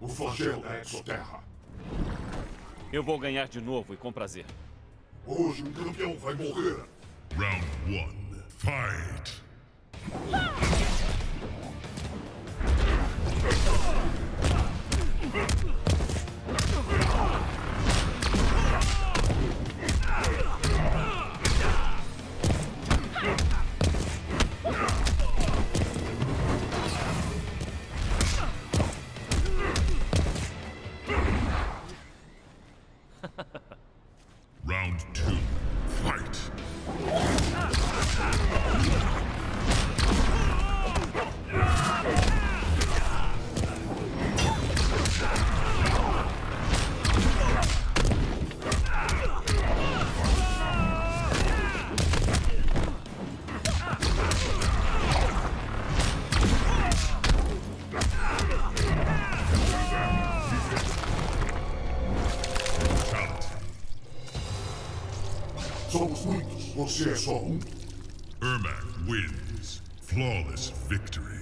O flagelo é exoterra. Eu vou ganhar de novo e com prazer. Hoje um campeão vai morrer. Round one. Fight! Round two. Somos muitos, você é só um. Ermac wins. Flawless victory.